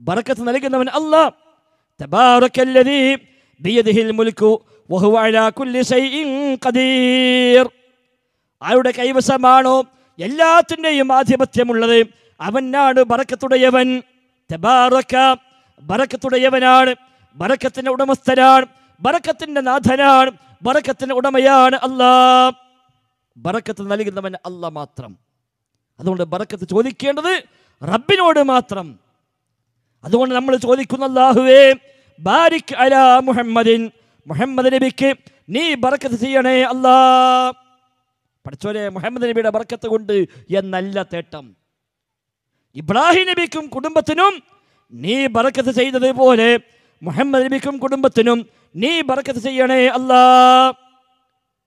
ബറക്കത്ത് നൽകുന്നവൻ തബാറക്കല്ലദീ ബിയദിഹിൽ വഹുവ അലാ കുല്ലി ശൈഇൻ ഖദീർ. ആരുടെ കൈവശമാണോ എല്ലാത്തിന്റെയും ആധിപത്യമുള്ളത് അവനാണ് ബറക്കത്തുടയവൻ. ബറക്കത്തുടയവനാണ് ബറക്കത്തിന്റെ ഉടമസ്ഥനാണ് ബറക്കത്തിന്റെ നാഥനാണ് ബറക്കത്തിന്റെ ഉടമയാണ് അല്ലാ. ബറക്കത്ത് നൽകുന്നവൻ അല്ല മാത്രം. അതുകൊണ്ട് ബറക്കത്ത് ചോദിക്കേണ്ടത് റബ്ബിനോട് മാത്രം. അതുകൊണ്ട് നമ്മൾ ചോദിക്കുന്ന അല്ലാഹുവേ ബാരിക് അല മുഹമ്മദിൻ. മുഹമ്മദ് നബിക്ക് നീ ബർക്കത്ത് ചെയ്യണേ അല്ലാ. പഠിച്ചോരെ മുഹമ്മദ് നബിയുടെ ബർക്കത്ത് കൊണ്ട് എന്നല്ല തേട്ടം. ഇബ്രാഹിം നബിക്കും കുടുംബത്തിനും നീ ബർക്കത്ത് ചെയ്തതുപോലെ മുഹമ്മദ് നബിക്കും കുടുംബത്തിനും നീ ബർക്കത്ത് ചെയ്യണേ അല്ലാ.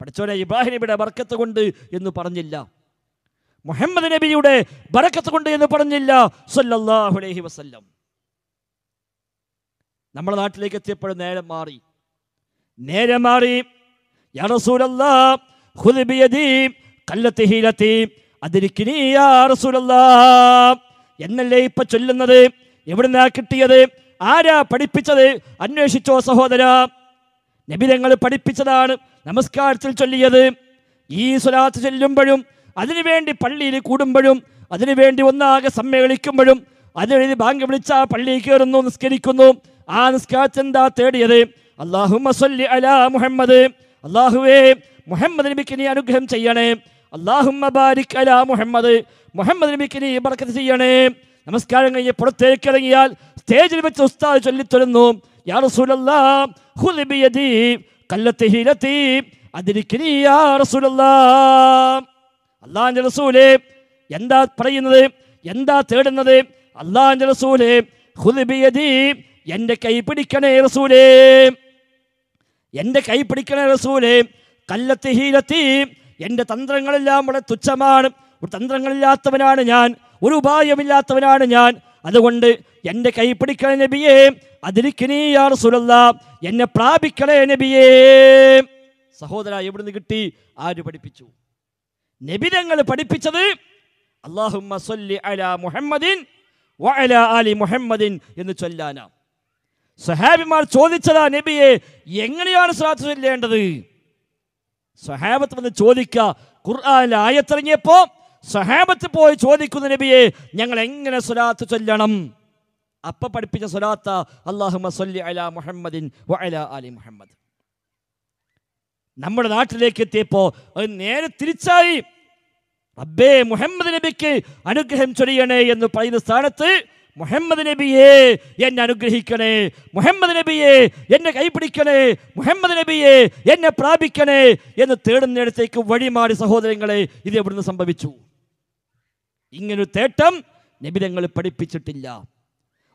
പഠിച്ചോരെ ഇബ്രാഹിം നബിയുടെ ബർക്കത്ത് കൊണ്ട് എന്ന് പറഞ്ഞില്ല. മുഹമ്മദ് നബിയുടെ ബറക്കത്ത് കൊണ്ട് എന്ന് പറഞ്ഞില്ല. സല്ലല്ലാഹു അലൈഹി വസല്ലം. നമ്മുടെ നാട്ടിലേക്ക് എത്തിയപ്പോൾ നേരം മാറി. നേരം മാറി. എന്നല്ലേ ഇപ്പൊ ചൊല്ലുന്നത്? എവിടുന്നാ കിട്ടിയത്? ആരാ പഠിപ്പിച്ചത്? അന്വേഷിച്ചോ സഹോദര. നബിതങ്ങൾ പഠിപ്പിച്ചതാണ് നമസ്കാരത്തിൽ ചൊല്ലിയത്. ഈ സ്വലാത്ത് ചൊല്ലുമ്പോഴും അതിനുവേണ്ടി പള്ളിയിൽ കൂടുമ്പോഴും അതിനുവേണ്ടി ഒന്നാകെ സമ്മേളിക്കുമ്പോഴും അതിനെഴുതി ബാങ്ക് വിളിച്ച പള്ളിയിൽ കയറുന്നു നിസ്കരിക്കുന്നു. ആ നിസ്കാരത്തിൽ എന്താ തേടിയത്? അള്ളാഹു അലാ മുഹമ്മദ്. അള്ളാഹുവേ മുഹമ്മദ് നബിക്ക് നീ അനുഗ്രഹം ചെയ്യണേ. അള്ളാഹുമ്മ ബാരിക് അലാ മുഹമ്മദ്. മുഹമ്മദ് നബിക്ക് നീ ബർക്കത്ത് ചെയ്യണേ. നമസ്കാരം കഴിഞ്ഞ് പുറത്തേക്ക് ഇറങ്ങിയാൽ സ്റ്റേജിൽ വെച്ച് ഉസ്താദ് ചൊല്ലിത്തൊരുന്നു. യാ യാ എന്താ പറയുന്നത്? എന്താ തേടുന്നത്? അള്ളാഹുലേ എന്റെ കൈ പിടിക്കണേ റസൂലേ. എന്റെ കൈ പിടിക്കണേ റസൂലേ. കല്ലത്തി ഹീലത്തി എന്റെ തന്ത്രങ്ങളെല്ലാം വളരെ തുച്ഛമാണ്. ഒരു തന്ത്രങ്ങളില്ലാത്തവനാണ് ഞാൻ. ഒരു ഉപായമില്ലാത്തവനാണ് ഞാൻ. അതുകൊണ്ട് എന്റെ കൈ പിടിക്കണേ നബിയേ അതിരിക്കണീയാ റസൂലല്ല. എന്നെ പ്രാപിക്കണേ നബിയേ. സഹോദര എവിടുന്ന് കിട്ടി? ആര് പഠിപ്പിച്ചു? നബിതങ്ങൾ പഠിപ്പിച്ചത് അള്ളാഹുമ്മ അലാ മുഹമ്മദിൻ ആലി മുഹമ്മദിൻ എന്ന് ചൊല്ലാനാ സഹാബിമാർ ചോദിച്ചതാ നബിയെ എങ്ങനെയാണ് സ്വലാത്ത് ചൊല്ലേണ്ടത്? സഹാബത്ത് വന്ന് ചോദിക്കുക ഖുർആാനിൽ ആയത്തിറങ്ങിയപ്പോ സഹാബത്ത് പോയി ചോദിക്കുന്ന നബിയെ ഞങ്ങൾ എങ്ങനെ സ്വലാത്ത് ചൊല്ലണം? അപ്പ പഠിപ്പിച്ച സ്വലാത്ത അള്ളാഹുമ്മ സല്ലി അലാ മുഹമ്മദിൻ വഅല ആലി മുഹമ്മദ്. നമ്മുടെ നാട്ടിലേക്ക് എത്തിയപ്പോ അത് നേരെ തിരിച്ചായി. അബ്ബേ മുഹമ്മദ് നബിക്ക് അനുഗ്രഹം ചൊരിയണേ എന്ന് പറയുന്ന സ്ഥാനത്ത് മുഹമ്മദ് നബിയെ എന്നെ അനുഗ്രഹിക്കണേ. മുഹമ്മദ് നബിയെ എന്നെ കൈപിടിക്കണേ. മുഹമ്മദ് നബിയെ എന്നെ പ്രാപിക്കണേ എന്ന് തേടുന്നിടത്തേക്ക് വഴിമാറി സഹോദരങ്ങളെ ഇത് എവിടുന്ന് സംഭവിച്ചു? ഇങ്ങനൊരു തേട്ടം നബിതങ്ങൾ പഠിപ്പിച്ചിട്ടില്ല.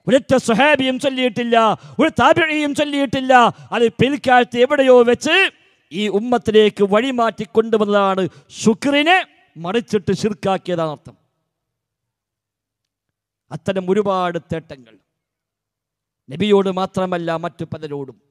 ഒരൊറ്റ സ്വഹാബിയും ചൊല്ലിയിട്ടില്ല ഒരു താപിഴിയും ചൊല്ലിയിട്ടില്ല. അത് പിൽക്കാലത്ത് എവിടെയോ വെച്ച് ഈ ഉമ്മത്തിലേക്ക് വഴിമാറ്റി കൊണ്ടുവന്നതാണ്. ശുക്രിനെ മറിച്ചിട്ട് ശിർക്കാക്കിയതാണ് അർത്ഥം അത്തരം ഒരുപാട് തേട്ടങ്ങൾ. നബിയോട് മാത്രമല്ല മറ്റു പലരോടും